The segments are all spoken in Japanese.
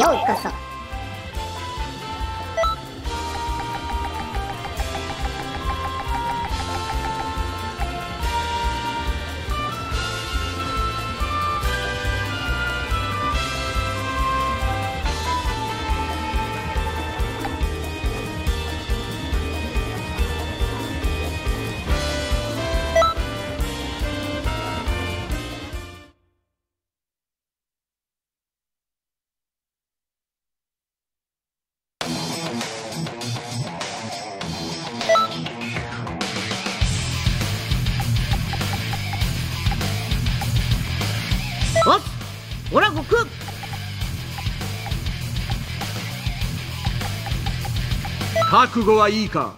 ようこそ。覚悟はいいか？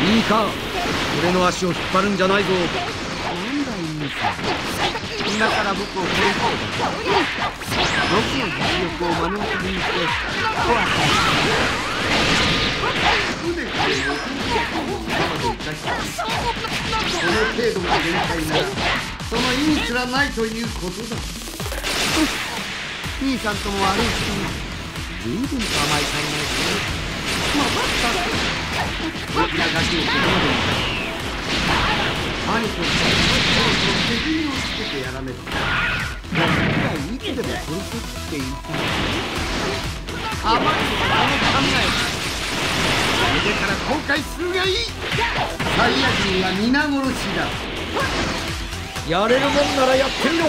いいか？俺の足を引っ張るんじゃないぞ。なんだいさ今から僕を殺そう。だ僕の実力を目の当たりにして。怖い。その程度の限界ならその意味すらないということだ兄さんとも悪い人に随分と甘い考えでまあバッタ大きなガキをここまで見た兄とそろそろ責任をつけてやらねばガキがいつでも殺すって言って甘いのこの考えだれから後悔するがいい。サイヤ人は皆殺しだ。やれるもんならやってみろ。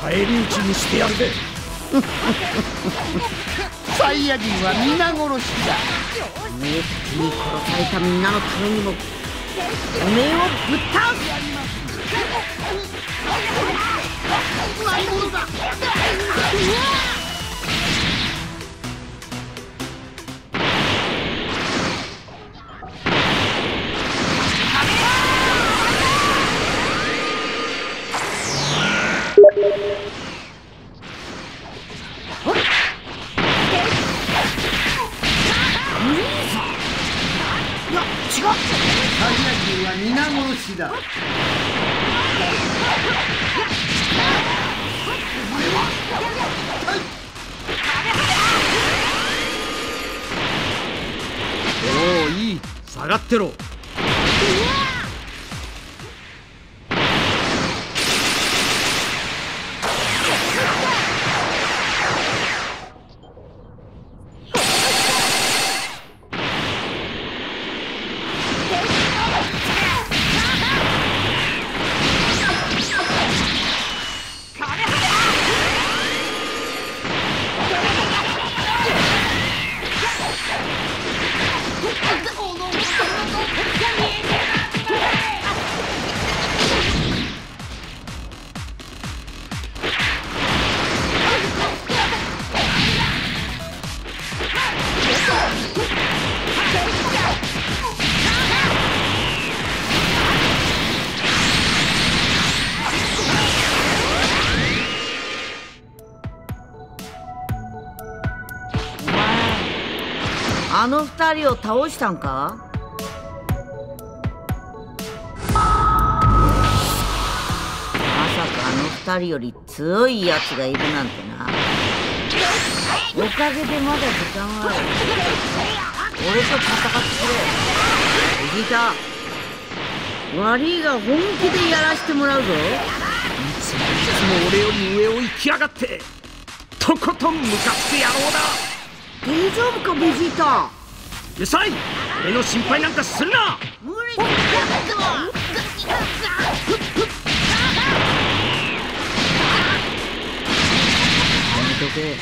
返り討ちにしてやるぜ サイヤ人は皆殺しだ。ねえに殺されたみんなのためにも。おめえをぶっ倒す。何者だだ。おおいい。下がってろあの二人を倒したんか？まさかあの二人より強いやつがいるなんてな。おかげでまだ時間はある。俺と戦ってくれ。藤田悪いが本気でやらしてもらうぞ。いつもいつも俺より上を行きやがって。とことん向かってやろうだ。大丈夫かベジータ。うるさい。俺の心配なんかするな。無理やめとけ。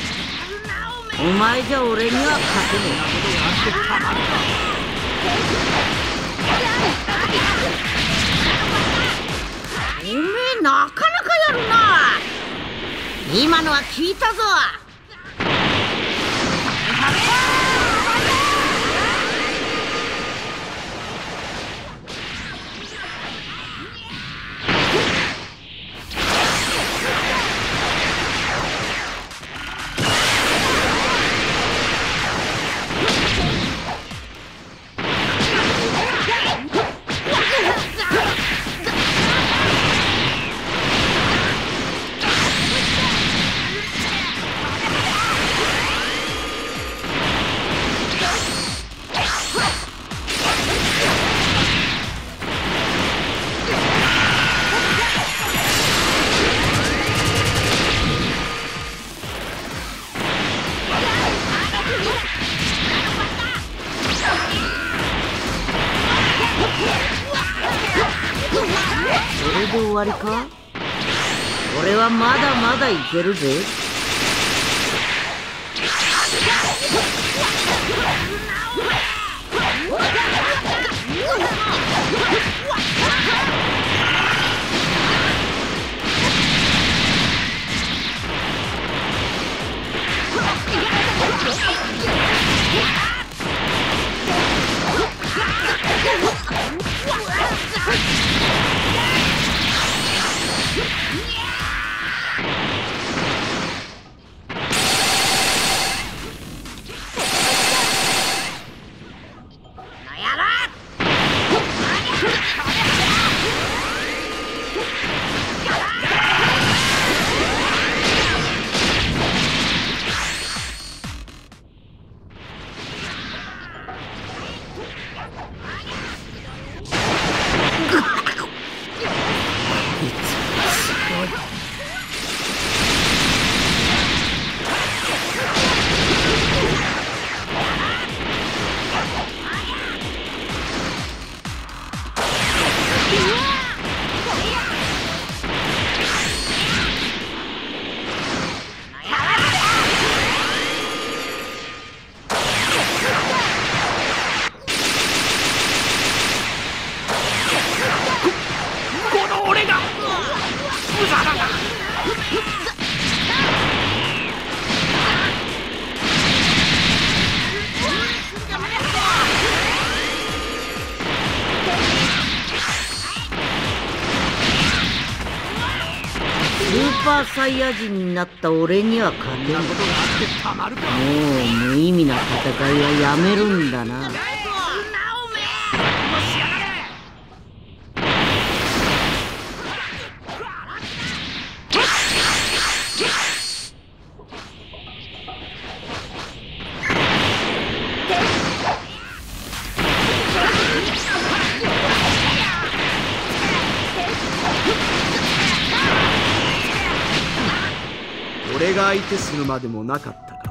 お前じゃ俺には勝てねえおめえなかなかやるな。今のは聞いたぞれで終わりか？俺はまだまだいけるぜ。ーサイヤ人になった俺には勝てなことがあってたまるか。う無意味な戦いはやめるんだなが相手するまでもなかったか